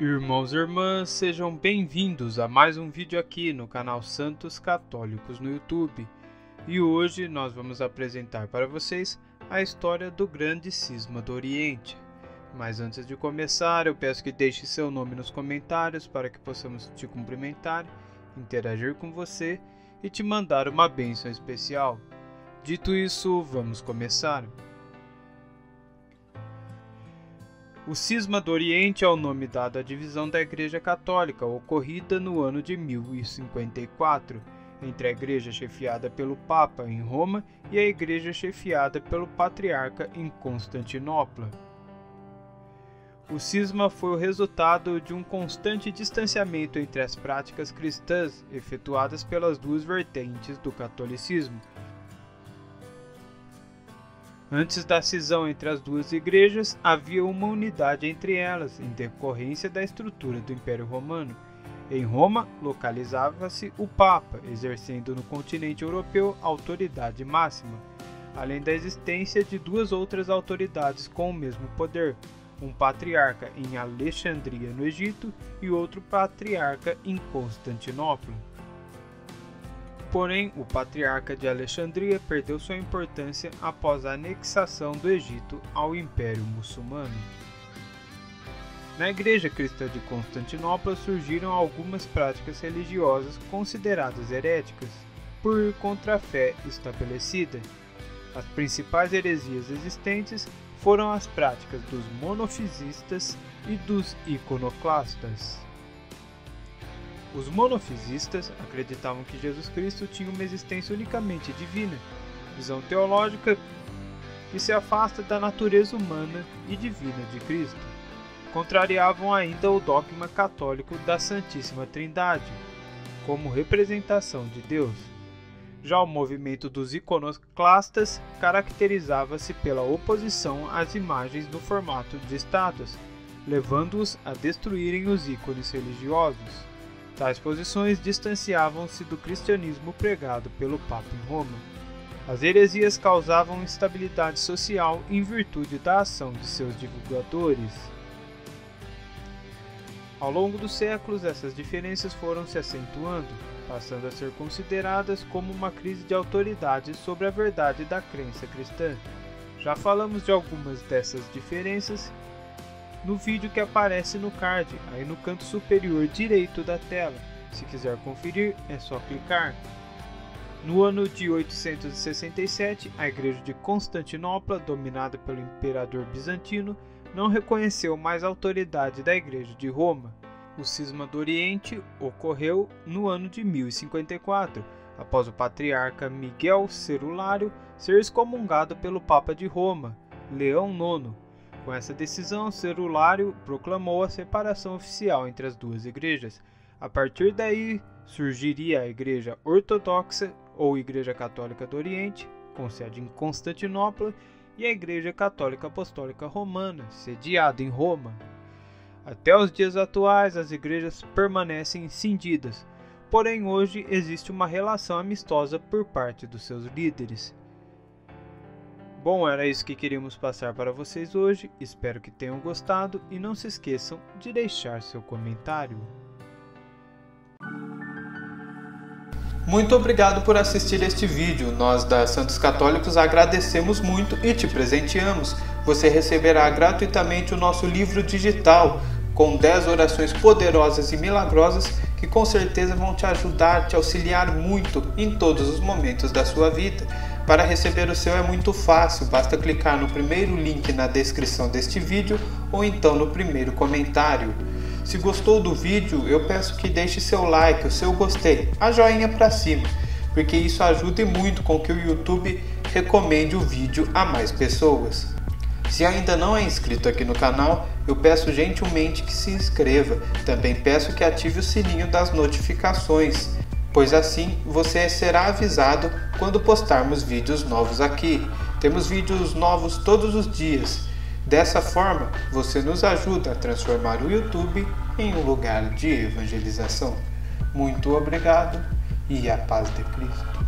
Irmãos e irmãs, sejam bem-vindos a mais um vídeo aqui no canal Santos Católicos no YouTube. E hoje nós vamos apresentar para vocês a história do grande cisma do Oriente. Mas antes de começar, eu peço que deixe seu nome nos comentários para que possamos te cumprimentar, interagir com você e te mandar uma bênção especial. Dito isso, vamos começar. O Cisma do Oriente é o nome dado à divisão da Igreja Católica, ocorrida no ano de 1054, entre a Igreja chefiada pelo Papa em Roma e a Igreja chefiada pelo Patriarca em Constantinopla. O cisma foi o resultado de um constante distanciamento entre as práticas cristãs efetuadas pelas duas vertentes do catolicismo, Antes da cisão entre as duas igrejas, havia uma unidade entre elas, em decorrência da estrutura do Império Romano. Em Roma, localizava-se o Papa, exercendo no continente europeu autoridade máxima, além da existência de duas outras autoridades com o mesmo poder, um patriarca em Alexandria, no Egito, e outro patriarca em Constantinopla. Porém, o patriarca de Alexandria perdeu sua importância após a anexação do Egito ao Império Muçulmano. Na Igreja Cristã de Constantinopla surgiram algumas práticas religiosas consideradas heréticas, por ir contra a fé estabelecida. As principais heresias existentes foram as práticas dos monofisistas e dos iconoclastas. Os monofisistas acreditavam que Jesus Cristo tinha uma existência unicamente divina, visão teológica que se afasta da natureza humana e divina de Cristo. Contrariavam ainda o dogma católico da Santíssima Trindade, como representação de Deus. Já o movimento dos iconoclastas caracterizava-se pela oposição às imagens no formato de estátuas, levando-os a destruírem os ícones religiosos. Tais posições distanciavam-se do cristianismo pregado pelo Papa em Roma. As heresias causavam instabilidade social em virtude da ação de seus divulgadores. Ao longo dos séculos, essas diferenças foram se acentuando, passando a ser consideradas como uma crise de autoridade sobre a verdade da crença cristã. Já falamos de algumas dessas diferenças no vídeo que aparece no card, aí no canto superior direito da tela. Se quiser conferir, é só clicar. No ano de 867, a Igreja de Constantinopla, dominada pelo imperador bizantino, não reconheceu mais a autoridade da Igreja de Roma. O cisma do Oriente ocorreu no ano de 1054, após o patriarca Miguel Cerulário ser excomungado pelo Papa de Roma, Leão IX, com essa decisão, Cerulário proclamou a separação oficial entre as duas igrejas. A partir daí, surgiria a Igreja Ortodoxa ou Igreja Católica do Oriente, com sede em Constantinopla, e a Igreja Católica Apostólica Romana, sediada em Roma. Até os dias atuais, as igrejas permanecem cindidas, porém hoje existe uma relação amistosa por parte dos seus líderes. Bom, era isso que queríamos passar para vocês hoje. Espero que tenham gostado e não se esqueçam de deixar seu comentário. Muito obrigado por assistir este vídeo. Nós da Santos Católicos agradecemos muito e te presenteamos. Você receberá gratuitamente o nosso livro digital com 10 orações poderosas e milagrosas que com certeza vão te ajudar, te auxiliar muito em todos os momentos da sua vida. Para receber o seu é muito fácil, basta clicar no primeiro link na descrição deste vídeo ou então no primeiro comentário. Se gostou do vídeo, eu peço que deixe seu like, o seu gostei, a joinha para cima, porque isso ajuda muito com que o YouTube recomende o vídeo a mais pessoas. Se ainda não é inscrito aqui no canal, eu peço gentilmente que se inscreva. Também peço que ative o sininho das notificações pois assim você será avisado quando postarmos vídeos novos aqui. Temos vídeos novos todos os dias. Dessa forma, você nos ajuda a transformar o YouTube em um lugar de evangelização. Muito obrigado e a paz de Cristo.